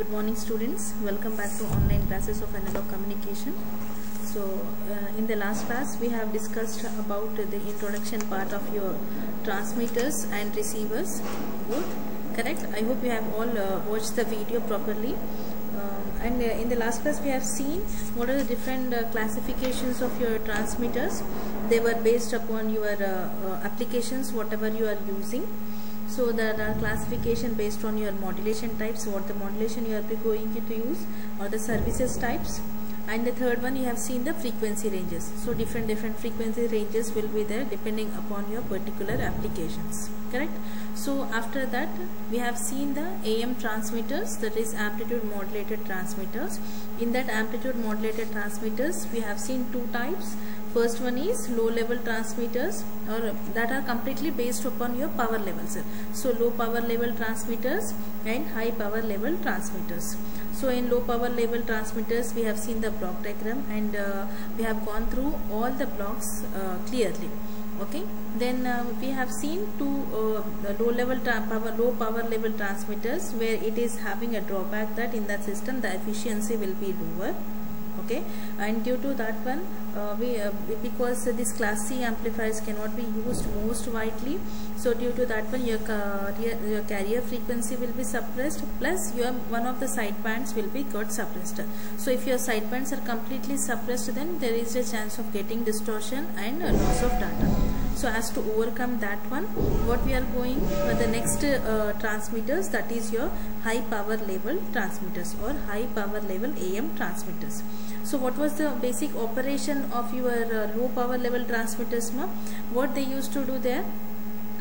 Good morning students. Welcome back to online classes of analog communication. So uh, in the last class we have discussed about the introduction part of your transmitters and receivers. Good. Correct. I hope you have all uh, watched the video properly. Um, and uh, in the last class we have seen what are the different uh, classifications of your transmitters. They were based upon your uh, uh, applications whatever you are using. So there are classification based on your modulation types, what the modulation you are going to use or the services types. And the third one you have seen the frequency ranges. So different different frequency ranges will be there depending upon your particular applications. Correct? So after that we have seen the AM transmitters that is amplitude modulated transmitters. In that amplitude modulated transmitters we have seen two types first one is low level transmitters or that are completely based upon your power levels. So low power level transmitters and high power level transmitters. So in low power level transmitters we have seen the block diagram and uh, we have gone through all the blocks uh, clearly. Okay? Then uh, we have seen two uh, low level power low power level transmitters where it is having a drawback that in that system the efficiency will be lower okay? And due to that one uh, we uh, because this class C amplifiers cannot be used most widely so due to that one your, your carrier frequency will be suppressed plus your one of the sidebands will be got suppressed. So if your sidebands are completely suppressed then there is a chance of getting distortion and loss of data. So as to overcome that one what we are going for the next uh, transmitters that is your high power level transmitters or high power level AM transmitters so what was the basic operation of your uh, low power level transmitters ma? What they used to do there?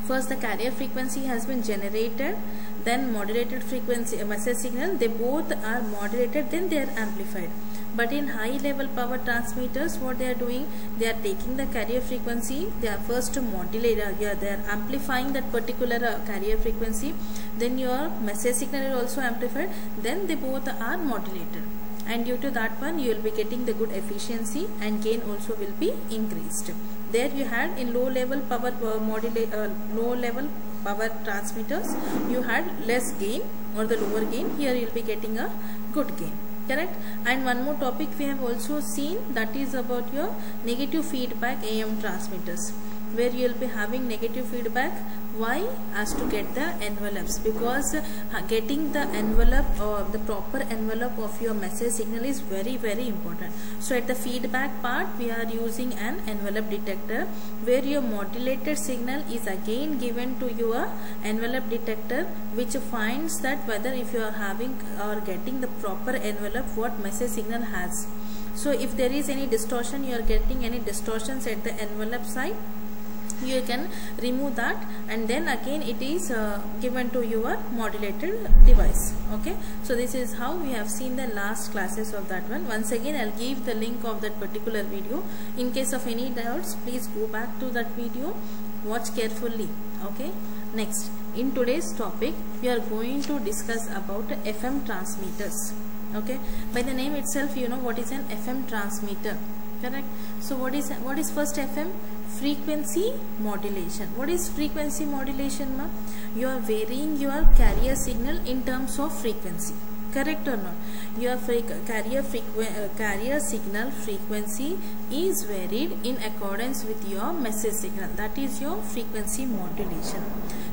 First the carrier frequency has been generated then modulated frequency message signal. They both are modulated then they are amplified. But in high level power transmitters what they are doing? They are taking the carrier frequency they are first to modulate uh, yeah, they are amplifying that particular uh, carrier frequency. Then your message signal is also amplified. Then they both are modulated and due to that one you will be getting the good efficiency and gain also will be increased. There you had in low level power uh, modulate uh, low level power transmitters you had less gain or the lower gain. Here you will be getting a good gain. Correct? And one more topic we have also seen that is about your negative feedback AM transmitters where you will be having negative feedback. Why? As to get the envelopes. Because uh, getting the envelope or the proper envelope of your message signal is very very important. So at the feedback part we are using an envelope detector where your modulated signal is again given to your envelope detector which finds that whether if you are having or getting the proper envelope what message signal has. So if there is any distortion you are getting any distortions at the envelope side you can remove that and then again it is uh, given to your modulated device okay? So this is how we have seen the last classes of that one. Once again i'll give the link of that particular video. In case of any doubts please go back to that video watch carefully okay? Next in today's topic we are going to discuss about fm transmitters okay? By the name itself you know what is an fm transmitter correct? So what is what is first fm frequency modulation. What is frequency modulation ma you are varying your carrier signal in terms of frequency. Correct or not? Your carrier uh, carrier signal frequency is varied in accordance with your message signal. That is your frequency modulation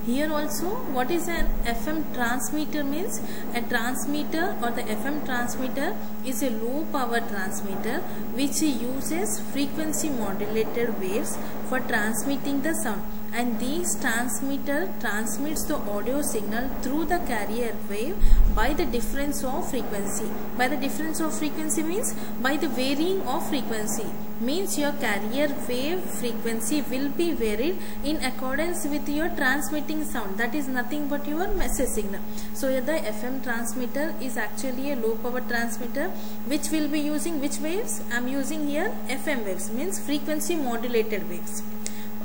here also what is an fm transmitter means? A transmitter or the fm transmitter is a low power transmitter which uses frequency modulated waves for transmitting the sound. And this transmitter transmits the audio signal through the carrier wave by the difference of frequency. By the difference of frequency means by the varying of frequency means your carrier wave frequency will be varied in accordance with your transmitting sound. That is nothing but your message signal. So the fm transmitter is actually a low power transmitter which will be using which waves? I'm using here fm waves means frequency modulated waves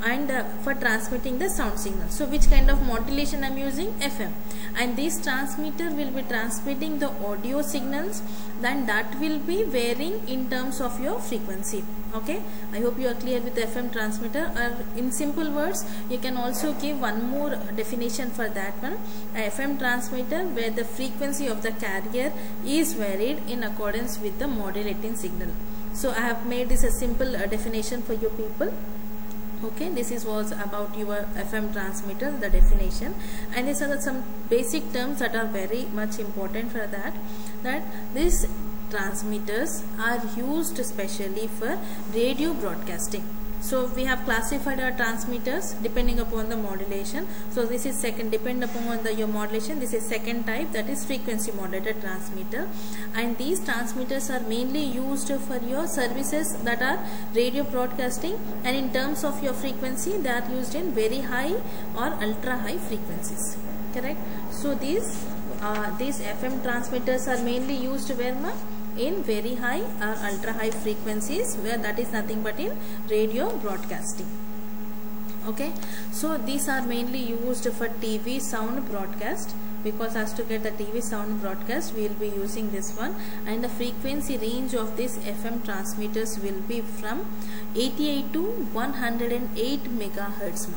and uh, for transmitting the sound signal. So which kind of modulation i'm using? Fm and this transmitter will be transmitting the audio signals then that will be varying in terms of your frequency. Okay? I hope you are clear with fm transmitter. Or in simple words you can also give one more definition for that one. A fm transmitter where the frequency of the carrier is varied in accordance with the modulating signal. So i have made this a simple uh, definition for you people okay this is was about your fm transmitter the definition. And these are some basic terms that are very much important for that that these transmitters are used especially for radio broadcasting so we have classified our transmitters depending upon the modulation. So this is second depend upon the your modulation. This is second type that is frequency modulated transmitter. And these transmitters are mainly used for your services that are radio broadcasting. And in terms of your frequency they are used in very high or ultra high frequencies. Correct? So these uh, these fm transmitters are mainly used where in very high or ultra high frequencies where that is nothing but in radio broadcasting. Okay? So these are mainly used for TV sound broadcast. Because as to get the TV sound broadcast we will be using this one. And the frequency range of this FM transmitters will be from 88 to 108 megahertz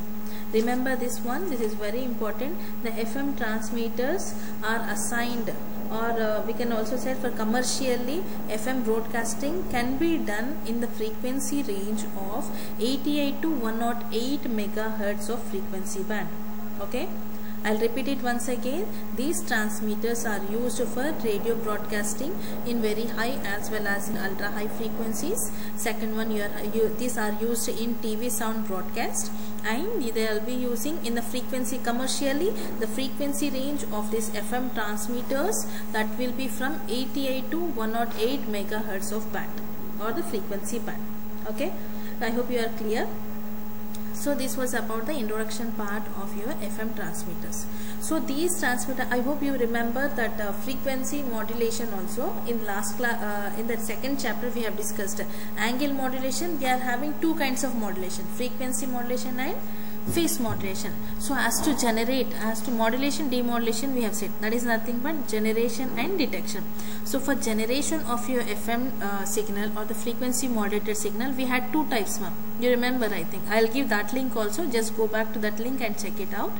remember this one this is very important. The FM transmitters are assigned or uh, we can also say for commercially FM broadcasting can be done in the frequency range of 88 to 108 megahertz of frequency band okay I'll repeat it once again. These transmitters are used for radio broadcasting in very high as well as in ultra high frequencies. Second one, you are, you, these are used in TV sound broadcast and they will be using in the frequency commercially the frequency range of this FM transmitters that will be from 88 to 108 megahertz of band or the frequency band. Okay, I hope you are clear so this was about the introduction part of your FM transmitters. So these transmitter I hope you remember that uh, frequency modulation also in last class uh, in the second chapter we have discussed. Angle modulation we are having two kinds of modulation frequency modulation and phase modulation so as to generate as to modulation demodulation we have said that is nothing but generation and detection. So for generation of your fm uh, signal or the frequency modulated signal we had two types ma'am. You remember i think. I'll give that link also. Just go back to that link and check it out.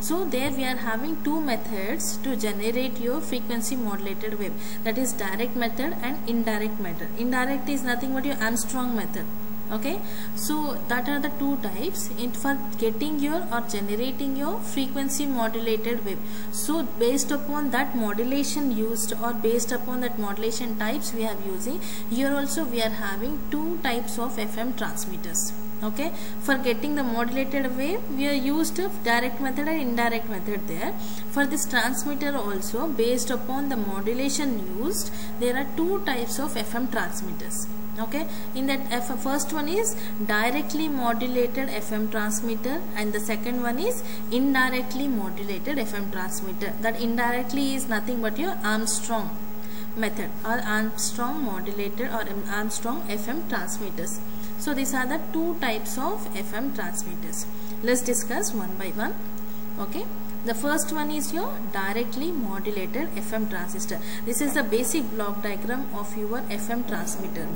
So there we are having two methods to generate your frequency modulated wave. That is direct method and indirect method. Indirect is nothing but your armstrong method okay? So that are the two types. In for getting your or generating your frequency modulated wave. So based upon that modulation used or based upon that modulation types we are using here also we are having two types of fm transmitters. Okay? For getting the modulated wave we are used direct method and indirect method there. For this transmitter also based upon the modulation used there are two types of fm transmitters okay? In that F first one is directly modulated FM transmitter and the second one is indirectly modulated FM transmitter. That indirectly is nothing but your Armstrong method or Armstrong modulator or Armstrong FM transmitters. So these are the two types of FM transmitters. Let's discuss one by one. Okay? The first one is your directly modulated FM transistor. This is the basic block diagram of your FM transmitter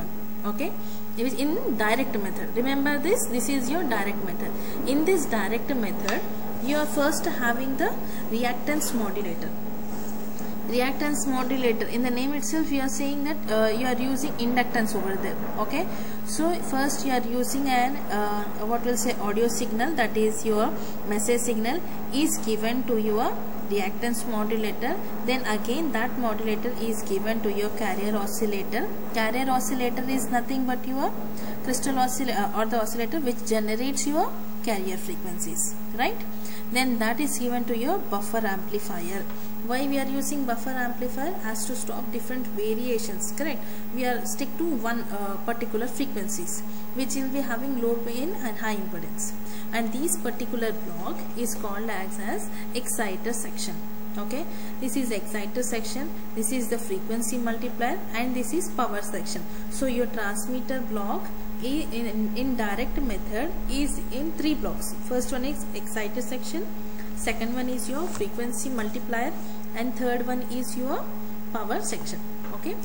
okay? It is in direct method. Remember this this is your direct method. In this direct method you are first having the reactance modulator. Reactance modulator in the name itself you are saying that uh, you are using inductance over there. Okay? So first you are using an uh, what will say audio signal that is your message signal is given to your reactance modulator then again that modulator is given to your carrier oscillator. Carrier oscillator is nothing but your crystal oscillator uh, or the oscillator which generates your carrier frequencies right? Then that is given to your buffer amplifier. Why we are using buffer amplifier? As to stop different variations correct? We are stick to one uh, particular frequencies which will be having low gain and high impedance and this particular block is called as, as exciter section. Okay? This is exciter section. This is the frequency multiplier and this is power section. So your transmitter block in, in, in direct method is in three blocks. First one is exciter section, second one is your frequency multiplier. And third one is your power section. Okay.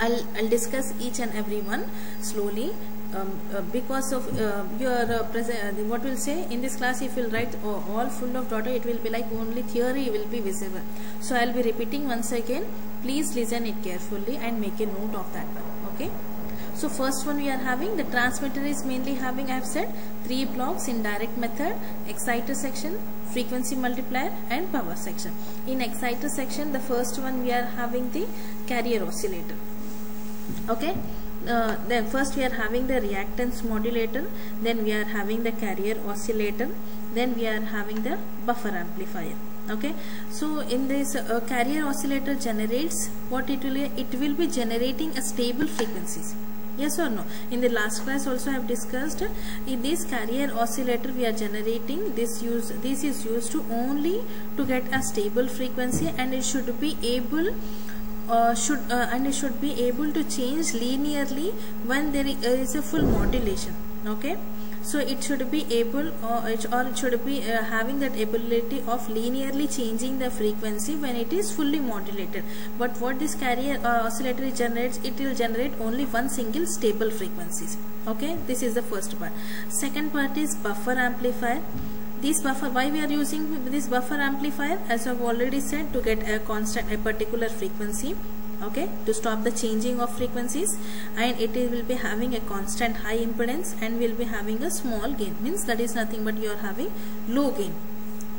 I'll, I'll discuss each and every one slowly um, uh, because of uh, your uh, present uh, what we'll say in this class if you'll write all full of data it will be like only theory will be visible. So I'll be repeating once again please listen it carefully and make a note of that one okay? So first one we are having the transmitter is mainly having I have said three blocks in direct method exciter section frequency multiplier and power section. In exciter section the first one we are having the carrier oscillator okay uh, then first we are having the reactance modulator then we are having the carrier oscillator then we are having the buffer amplifier okay? So in this uh, carrier oscillator generates what it will it will be generating a stable frequencies. Yes or no? In the last class also i have discussed in this carrier oscillator we are generating this use this is used to only to get a stable frequency and it should be able uh, should uh, and it should be able to change linearly when there is a full modulation okay? So it should be able or it, or it should be uh, having that ability of linearly changing the frequency when it is fully modulated. But what this carrier uh, oscillator generates it will generate only one single stable frequencies okay? This is the first part. Second part is buffer amplifier this buffer why we are using this buffer amplifier? As I've already said to get a constant a particular frequency okay to stop the changing of frequencies. And it will be having a constant high impedance and will be having a small gain. Means that is nothing but you are having low gain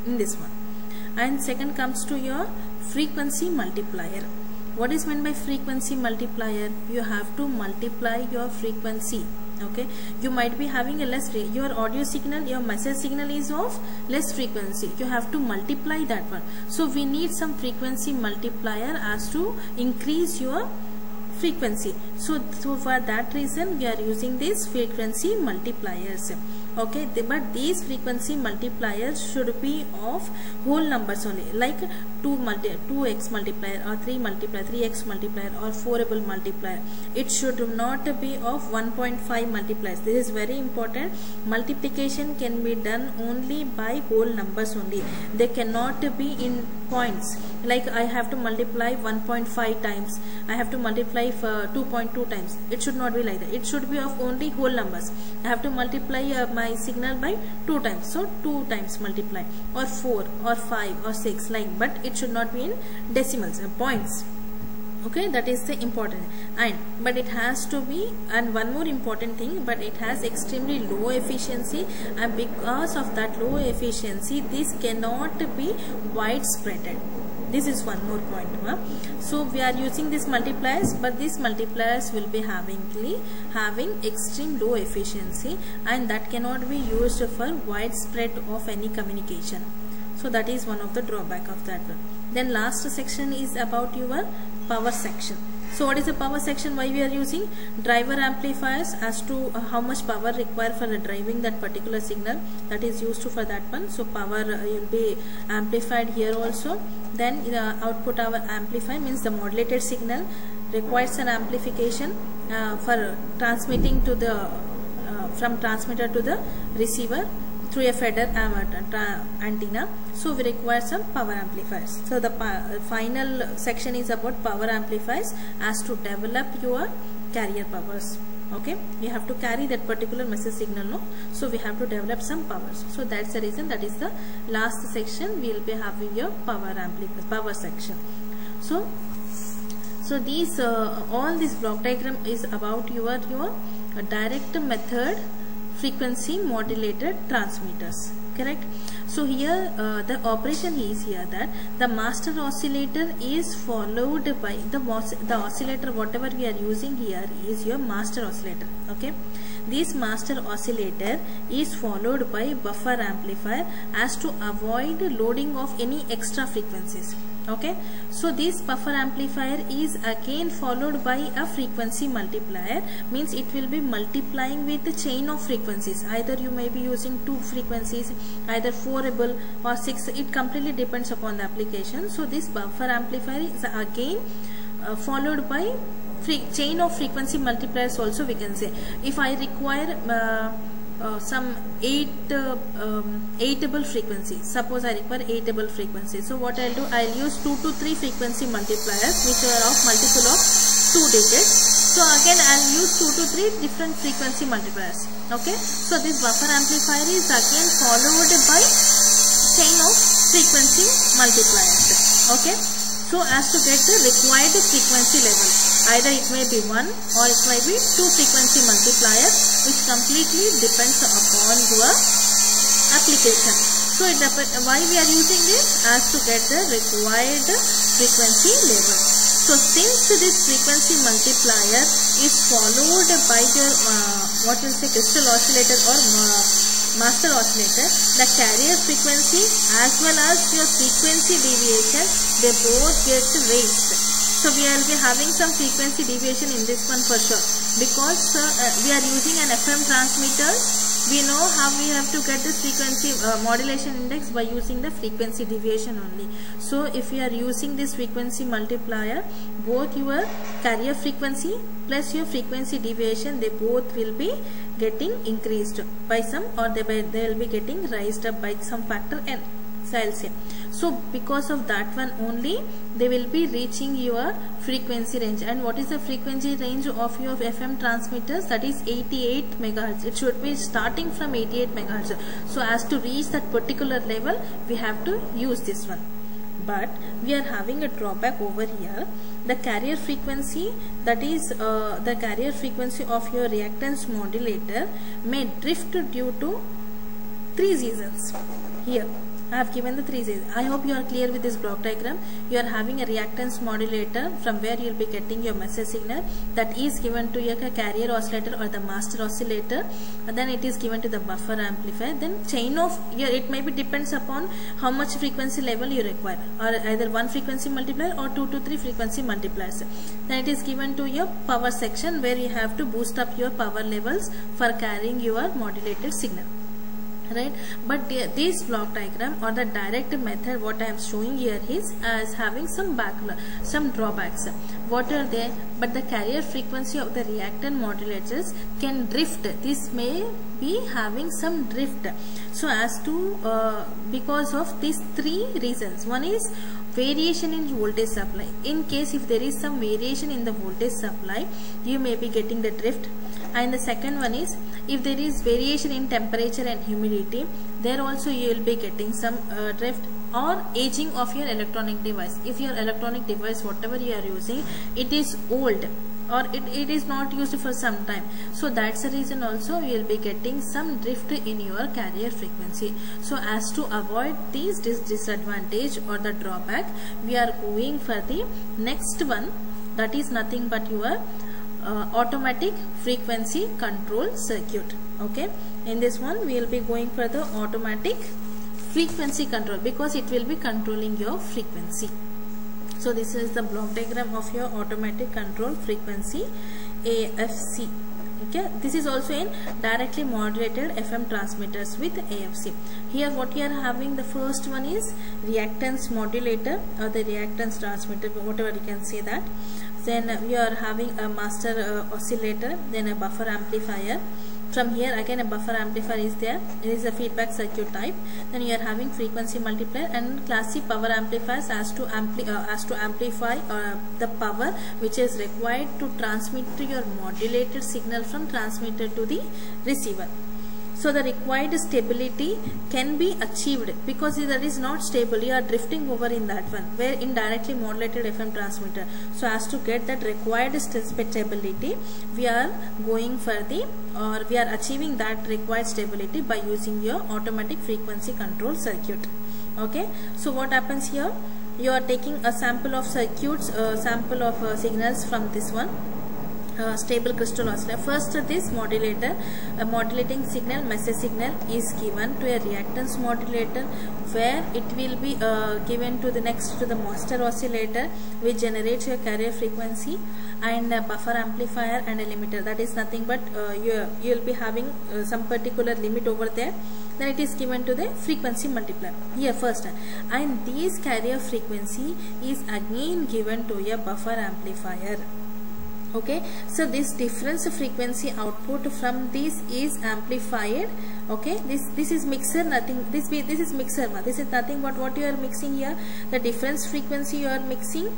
in this one. And second comes to your frequency multiplier. What is meant by frequency multiplier? You have to multiply your frequency okay? You might be having a less your audio signal your message signal is of less frequency. You have to multiply that one. So we need some frequency multiplier as to increase your frequency. So, so for that reason we are using this frequency multipliers okay but these frequency multipliers should be of whole numbers only like 2 multi 2x multiplier or 3 multiplier 3x multiplier or 4able multiplier. It should not be of 1.5 multipliers. This is very important. Multiplication can be done only by whole numbers only. They cannot be in points. Like I have to multiply 1.5 times. I have to multiply for 2.2 times. It should not be like that. It should be of only whole numbers. I have to multiply uh, my signal by 2 times. So 2 times multiply. Or 4 or 5 or 6 like but it should not be in decimals uh, points okay that is the important. And but it has to be and one more important thing but it has extremely low efficiency and because of that low efficiency this cannot be widespread. This is one more point huh? so we are using these multipliers but these multipliers will be having having extreme low efficiency and that cannot be used for widespread of any communication so that is one of the drawback of that one. Then last section is about your power section. So what is the power section? Why we are using? Driver amplifiers as to uh, how much power required for driving that particular signal that is used for that one. So power uh, will be amplified here also. Then the output our amplifier means the modulated signal requires an amplification uh, for transmitting to the uh, from transmitter to the receiver through a feeder um, uh, antenna so we require some power amplifiers. So the uh, final section is about power amplifiers as to develop your carrier powers. Okay? We have to carry that particular message signal no? So we have to develop some powers. So that's the reason that is the last section we will be having your power amplifier power section. So so these uh, all this block diagram is about your your direct method frequency modulated transmitters correct? So here uh, the operation is here that the master oscillator is followed by the the oscillator whatever we are using here is your master oscillator okay? This master oscillator is followed by buffer amplifier as to avoid loading of any extra frequencies okay? So this buffer amplifier is again followed by a frequency multiplier. Means it will be multiplying with the chain of frequencies. Either you may be using two frequencies either fourable or six. It completely depends upon the application. So this buffer amplifier is again uh, followed by chain of frequency multipliers also we can say. If I require uh, uh, some 8 uh, um, 8able frequency. Suppose I require 8able frequency. So what I'll do I'll use 2 to 3 frequency multipliers which are of multiple of 2 digits. So again I'll use 2 to 3 different frequency multipliers. Okay? So this buffer amplifier is again followed by chain of frequency multipliers. Okay so as to get the required frequency level either it may be one or it may be two frequency multipliers which completely depends upon your application. So it why we are using this as to get the required frequency level. So since this frequency multiplier is followed by your uh, what will say crystal oscillator or uh, master oscillator, the carrier frequency as well as your frequency deviation, they both get raised. So we will be having some frequency deviation in this one for sure because uh, we are using an FM transmitter. We know how we have to get this frequency uh, modulation index by using the frequency deviation only. So if we are using this frequency multiplier, both your carrier frequency plus your frequency deviation, they both will be getting increased by some or they, by, they will be getting raised up by some factor n. So So because of that one only they will be reaching your frequency range. And what is the frequency range of your FM transmitters? That is 88 megahertz. It should be starting from 88 megahertz. So as to reach that particular level we have to use this one. But we are having a drawback over here. The carrier frequency that is uh, the carrier frequency of your reactance modulator may drift due to three reasons. Here I have given the three reasons. I hope you are clear with this block diagram. You are having a reactance modulator from where you will be getting your message signal that is given to your carrier oscillator or the master oscillator. And then it is given to the buffer amplifier. Then chain of your it may be depends upon how much frequency level you require or either one frequency multiplier or two to three frequency multipliers. Then it is given to your power section where you have to boost up your power levels for carrying your modulated signal right? But this block diagram or the direct method what I am showing here is as having some back some drawbacks. What are they? But the carrier frequency of the reactance modulators can drift. This may be having some drift. So as to uh, because of these three reasons one is variation in voltage supply. In case if there is some variation in the voltage supply you may be getting the drift and the second one is if there is variation in temperature and humidity there also you will be getting some uh, drift or aging of your electronic device. If your electronic device whatever you are using it is old or it, it is not used for some time. So that's the reason also you will be getting some drift in your carrier frequency. So as to avoid these dis disadvantage or the drawback we are going for the next one. That is nothing but your uh, automatic frequency control circuit. Okay? In this one we will be going for the automatic frequency control because it will be controlling your frequency. So this is the block diagram of your automatic control frequency AFC okay this is also in directly modulated FM transmitters with AFC here what you are having the first one is reactance modulator or the reactance transmitter whatever you can say that. Then we are having a master uh, oscillator then a buffer amplifier from here again a buffer amplifier is there. It is a feedback circuit type. Then you are having frequency multiplier and class C power amplifiers as to ampli uh, as to amplify uh, the power which is required to transmit to your modulated signal from transmitter to the receiver so the required stability can be achieved because that is not stable. You are drifting over in that one where indirectly modulated FM transmitter. So as to get that required stability, we are going for the or we are achieving that required stability by using your automatic frequency control circuit. Okay. So what happens here? You are taking a sample of circuits, a sample of uh, signals from this one uh, stable crystal oscillator. First this modulator, a modulating signal, message signal is given to a reactance modulator where it will be uh, given to the next to the master oscillator which generates your carrier frequency and a buffer amplifier and a limiter. That is nothing but uh, you you will be having uh, some particular limit over there. Then it is given to the frequency multiplier. Here first and this carrier frequency is again given to a buffer amplifier okay? So this difference frequency output from this is amplified. Okay? This this is mixer nothing this be this is mixer this is nothing but what you are mixing here. The difference frequency you are mixing.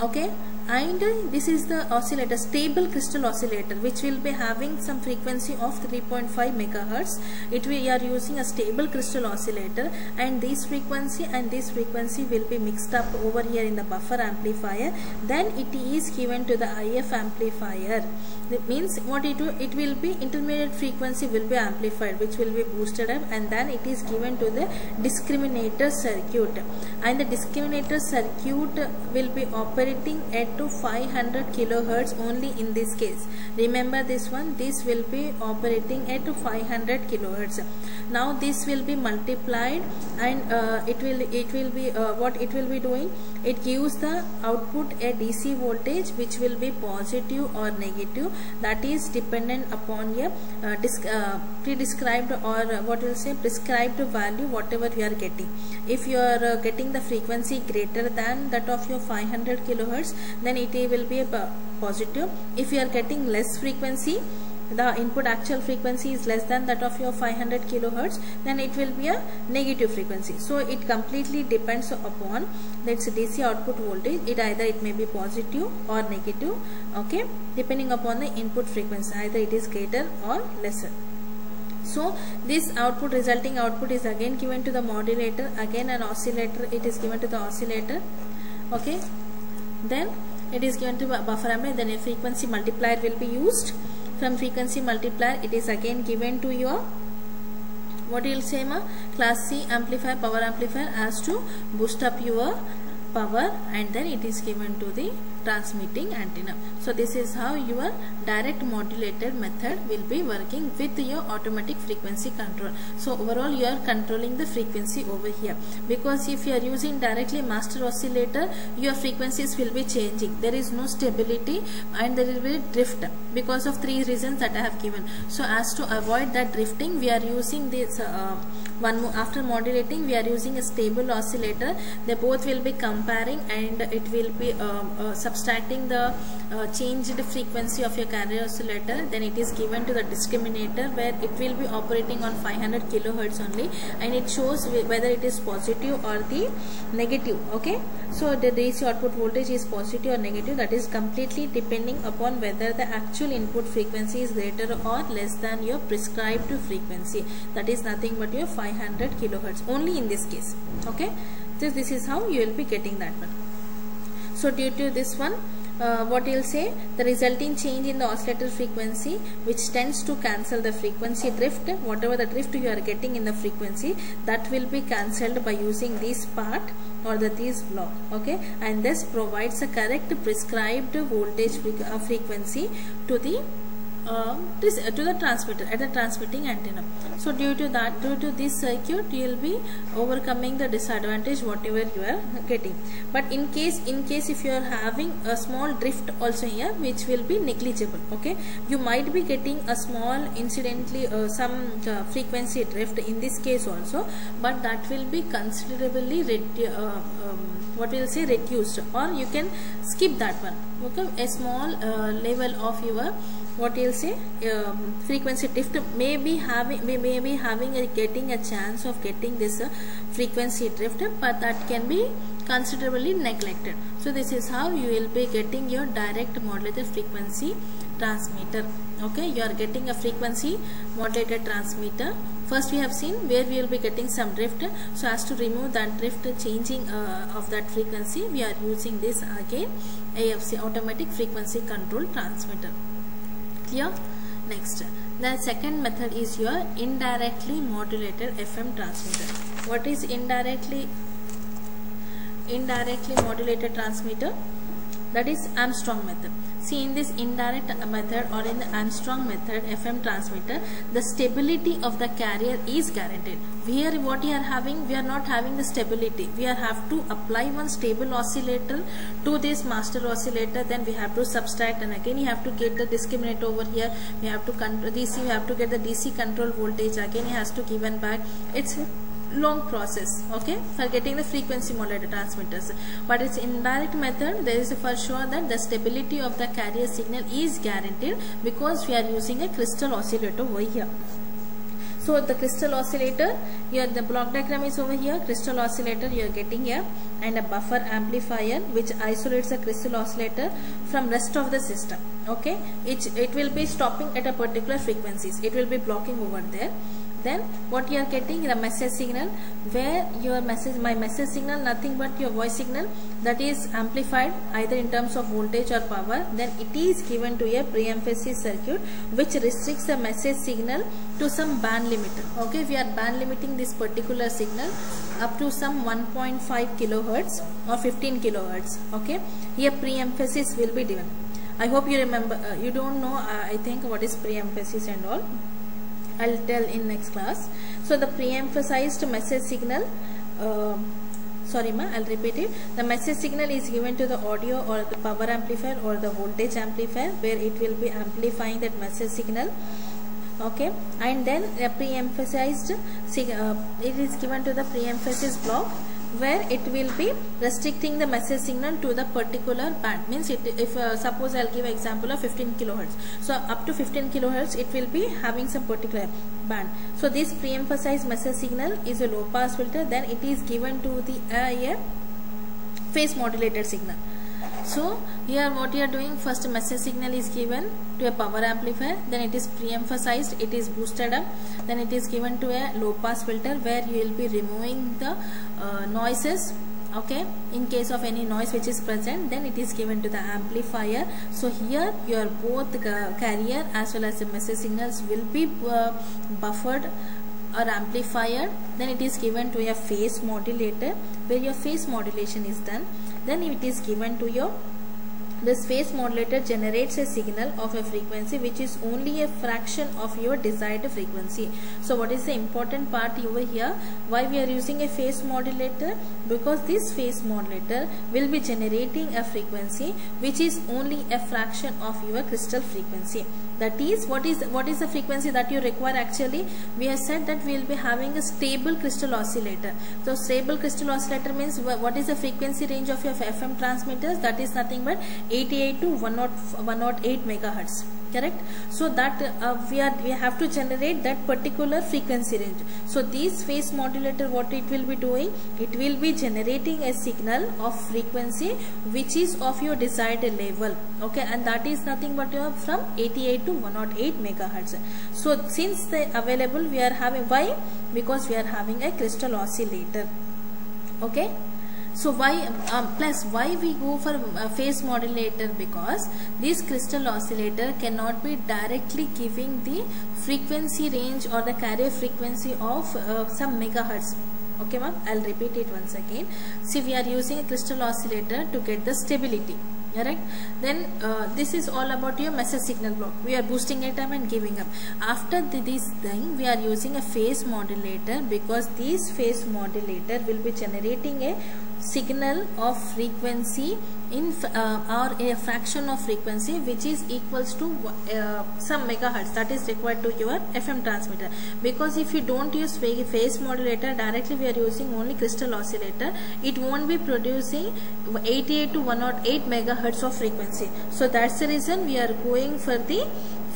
Okay and this is the oscillator stable crystal oscillator which will be having some frequency of 3.5 megahertz. It we are using a stable crystal oscillator and this frequency and this frequency will be mixed up over here in the buffer amplifier. Then it is given to the IF amplifier. That means what it it will be intermediate frequency will be amplified which will be boosted up and then it is given to the discriminator circuit. And the discriminator circuit will be operating at to 500 kilohertz only in this case. Remember this one this will be operating at 500 kilohertz. Now this will be multiplied and uh, it will it will be uh, what it will be doing? It gives the output a DC voltage which will be positive or negative. That is dependent upon a uh, uh pre-described or uh, what will say prescribed value whatever you are getting. If you are uh, getting the frequency greater than that of your 500 kilohertz then it will be a positive. If you are getting less frequency the input actual frequency is less than that of your 500 kilohertz then it will be a negative frequency. So it completely depends upon that's DC output voltage. It either it may be positive or negative okay depending upon the input frequency either it is greater or lesser. So this output resulting output is again given to the modulator again an oscillator it is given to the oscillator okay. Then it is given to buffer amplifier then a frequency multiplier will be used. From frequency multiplier it is again given to your what you will say ma? Class C amplifier power amplifier as to boost up your power and then it is given to the transmitting antenna. So this is how your direct modulated method will be working with your automatic frequency control. So overall you are controlling the frequency over here because if you are using directly master oscillator your frequencies will be changing. There is no stability and there will be drift because of three reasons that I have given. So as to avoid that drifting we are using this uh, one more after modulating we are using a stable oscillator they both will be comparing and it will be uh, uh, subtracting the uh, changed frequency of your carrier oscillator then it is given to the discriminator where it will be operating on 500 kilohertz only and it shows whether it is positive or the negative okay? So the DC output voltage is positive or negative that is completely depending upon whether the actual input frequency is greater or less than your prescribed frequency. That is nothing but your 500 kilohertz only in this case okay? So this is how you will be getting that one so due to this one uh, what you'll say? The resulting change in the oscillator frequency which tends to cancel the frequency drift whatever the drift you are getting in the frequency that will be cancelled by using this part or the this block okay? And this provides a correct prescribed voltage uh, frequency to the this, uh, to the transmitter at the transmitting antenna. So due to that due to this circuit you will be overcoming the disadvantage whatever you are getting. But in case in case if you are having a small drift also here which will be negligible okay? You might be getting a small incidentally uh, some uh, frequency drift in this case also but that will be considerably uh, um, what we'll say reduced or you can skip that one okay? A small uh, level of your what you'll say um, frequency drift. May be having we may be having a getting a chance of getting this uh, frequency drift but that can be considerably neglected. So this is how you will be getting your direct modulated frequency transmitter. Okay you are getting a frequency modulated transmitter. First we have seen where we will be getting some drift. So as to remove that drift changing uh, of that frequency we are using this again AFC automatic frequency control transmitter clear next. The second method is your indirectly modulated FM transmitter. What is indirectly indirectly modulated transmitter? That is Armstrong method See in this indirect method or in the Armstrong method FM transmitter, the stability of the carrier is guaranteed. Here what we are having, we are not having the stability. We are have to apply one stable oscillator to this master oscillator. Then we have to subtract and again you have to get the discriminator over here. We have to DC, we have to get the DC control voltage again. It has to given back. It's long process okay for getting the frequency modulated transmitters. But its indirect method there is for sure that the stability of the carrier signal is guaranteed because we are using a crystal oscillator over here. So the crystal oscillator here the block diagram is over here crystal oscillator you are getting here and a buffer amplifier which isolates the crystal oscillator from rest of the system okay? It, it will be stopping at a particular frequencies. It will be blocking over there then what you are getting the message signal where your message my message signal nothing but your voice signal that is amplified either in terms of voltage or power then it is given to a pre-emphasis circuit which restricts the message signal to some band limiter. Okay we are band limiting this particular signal up to some 1.5 kilohertz or 15 kilohertz. Okay here pre-emphasis will be given. I hope you remember uh, you don't know uh, I think what is pre-emphasis and all I'll tell in next class. So the pre-emphasized message signal, uh, sorry ma, I'll repeat it. The message signal is given to the audio or the power amplifier or the voltage amplifier where it will be amplifying that message signal. Okay, and then the pre-emphasized, uh, it is given to the pre-emphasis block where it will be restricting the message signal to the particular band. Means it, if uh, suppose I'll give example of 15 kilohertz. So up to 15 kilohertz it will be having some particular band. So this pre-emphasized message signal is a low pass filter. Then it is given to the uh, phase modulated signal so here what you are doing first message signal is given to a power amplifier then it is pre-emphasized it is boosted up then it is given to a low pass filter where you will be removing the uh, noises okay? In case of any noise which is present then it is given to the amplifier. So here your both carrier as well as the message signals will be uh, buffered or amplifier. Then it is given to a phase modulator where your phase modulation is done then it is given to your this phase modulator generates a signal of a frequency which is only a fraction of your desired frequency. So what is the important part over here? Why we are using a phase modulator? Because this phase modulator will be generating a frequency which is only a fraction of your crystal frequency that is what is what is the frequency that you require actually? We have said that we will be having a stable crystal oscillator. So stable crystal oscillator means what is the frequency range of your FM transmitters? That is nothing but 88 to 108 megahertz correct? So that uh, we are we have to generate that particular frequency range. So this phase modulator what it will be doing? It will be generating a signal of frequency which is of your desired level okay? And that is nothing but uh, from 88 to 108 megahertz. So since the available we are having why? Because we are having a crystal oscillator okay so why um, plus why we go for uh, phase modulator? Because this crystal oscillator cannot be directly giving the frequency range or the carrier frequency of uh, some megahertz. Okay ma'am? I'll repeat it once again. See we are using a crystal oscillator to get the stability. Correct then uh, this is all about your message signal block. We are boosting it up and giving up. After the, this thing we are using a phase modulator because this phase modulator will be generating a signal of frequency in uh, or a fraction of frequency which is equals to uh, some megahertz that is required to your FM transmitter. Because if you don't use phase modulator directly we are using only crystal oscillator it won't be producing 88 to 108 megahertz of frequency. So that's the reason we are going for the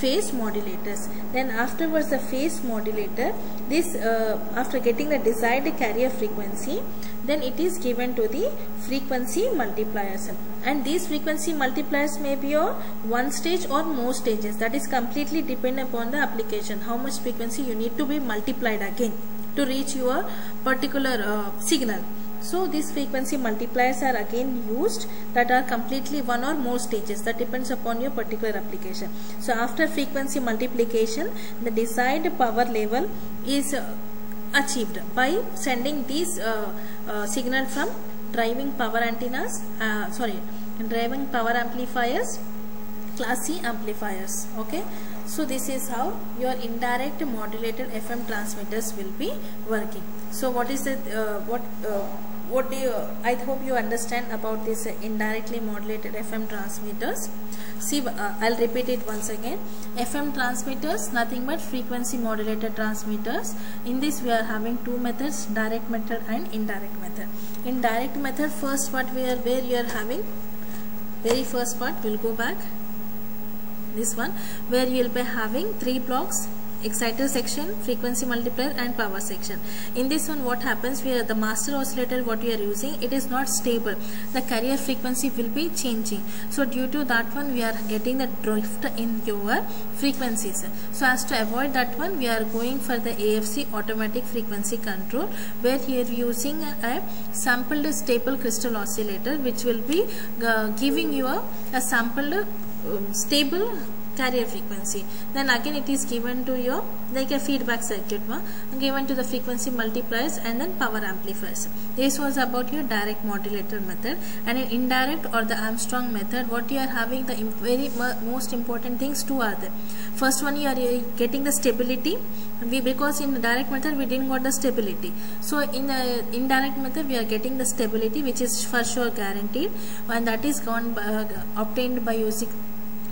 phase modulators. Then afterwards the phase modulator this uh, after getting the desired carrier frequency then it is given to the frequency multipliers. And these frequency multipliers may be on one stage or more stages. That is completely dependent upon the application how much frequency you need to be multiplied again to reach your particular uh, signal so these frequency multipliers are again used that are completely one or more stages. That depends upon your particular application. So after frequency multiplication the desired power level is uh, achieved by sending these uh, uh, signal from driving power antennas uh, sorry driving power amplifiers class C amplifiers. Okay so this is how your indirect modulated FM transmitters will be working. So what is the uh, what uh, what do you i hope you understand about this indirectly modulated fm transmitters. See uh, i'll repeat it once again. Fm transmitters nothing but frequency modulated transmitters. In this we are having two methods direct method and indirect method. In direct method first what we are where you are having very first part we'll go back this one where you'll be having three blocks exciter section, frequency multiplier and power section. In this one what happens where the master oscillator what we are using it is not stable. The carrier frequency will be changing. So due to that one we are getting the drift in your frequencies. So as to avoid that one we are going for the AFC automatic frequency control where here using a sampled stable crystal oscillator which will be uh, giving you a, a sampled um, stable carrier frequency. Then again it is given to your like a feedback circuit ma, given to the frequency multipliers and then power amplifiers. This was about your direct modulator method and in indirect or the Armstrong method. What you are having the very most important things two are there. First one you are getting the stability. We because in the direct method we didn't got the stability. So in the indirect method we are getting the stability which is for sure guaranteed and that is gone uh, obtained by using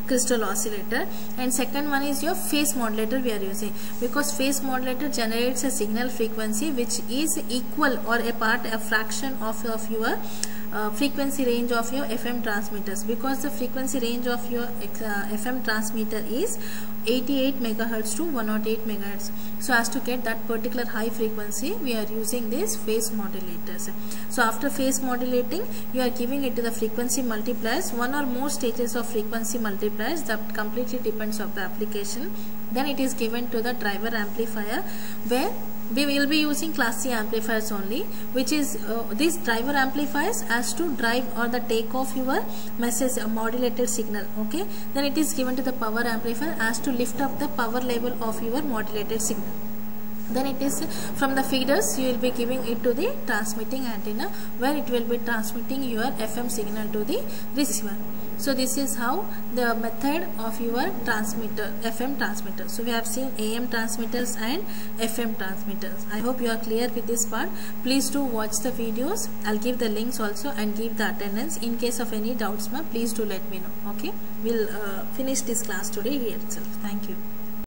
crystal oscillator. And second one is your phase modulator we are using. Because phase modulator generates a signal frequency which is equal or a part a fraction of, of your uh, frequency range of your FM transmitters. Because the frequency range of your uh, FM transmitter is 88 megahertz to 108 megahertz. So as to get that particular high frequency we are using these phase modulators so after phase modulating you are giving it to the frequency multipliers. One or more stages of frequency multipliers that completely depends of the application. Then it is given to the driver amplifier where we will be using class C amplifiers only which is uh, these driver amplifiers as to drive or the take off your message a modulated signal okay? Then it is given to the power amplifier as to lift up the power level of your modulated signal. Then it is from the feeders you will be giving it to the transmitting antenna where it will be transmitting your FM signal to the receiver so this is how the method of your transmitter FM transmitter. So we have seen AM transmitters and FM transmitters. I hope you are clear with this part. Please do watch the videos. I'll give the links also and give the attendance. In case of any doubts ma please do let me know. Okay? We'll uh, finish this class today here itself. Thank you